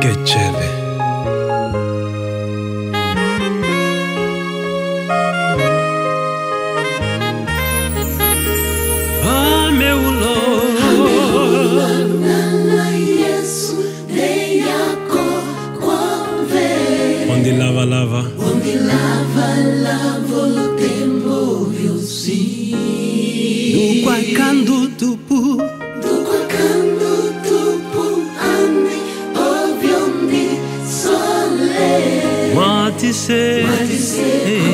Geçeli Ah meu Lord. Onde lava lava. Onde lava lava o tempo eu sim. Do quacando tu de ser. Pode ser.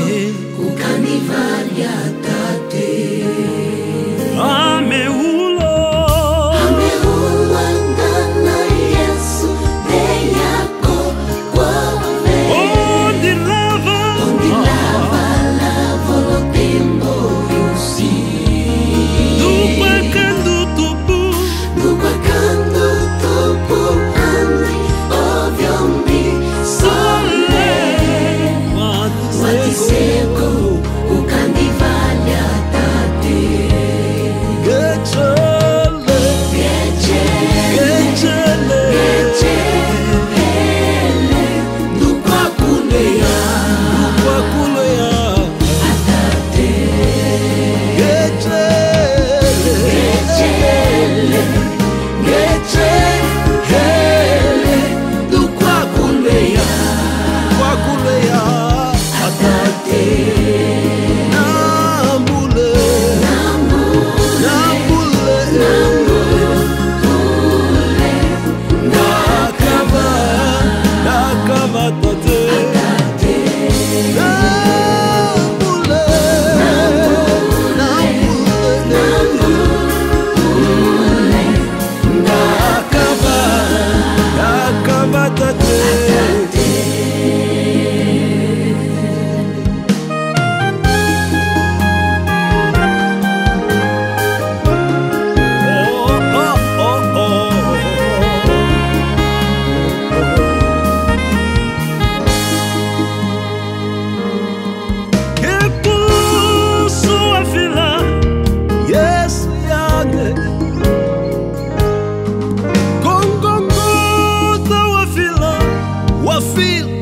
feel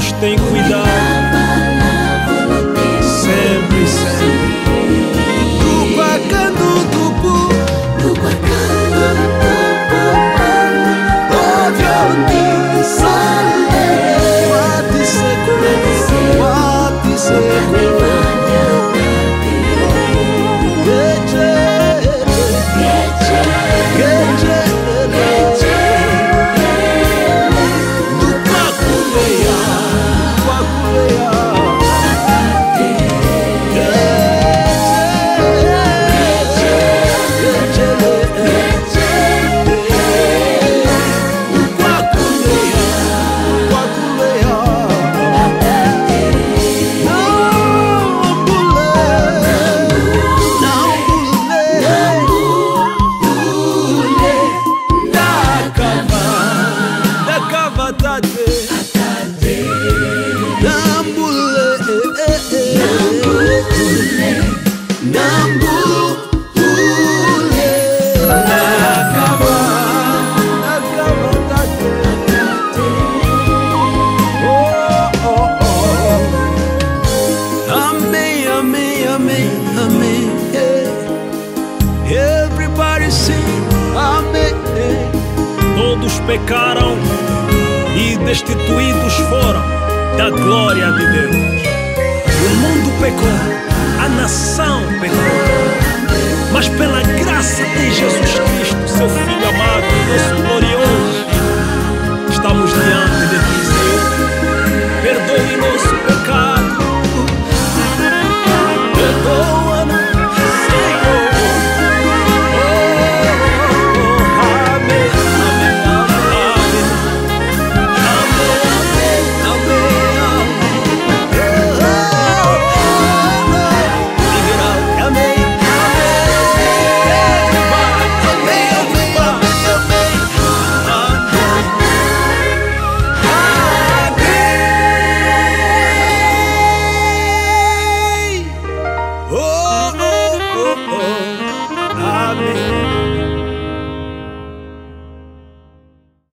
Deus tem cuidado. Pecaram e destituídos foram da glória de Deus. O mundo pecou, a nação pecou, mas pela graça de Jesus Cristo, seu Filho amado,